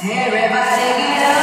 Everybody get up.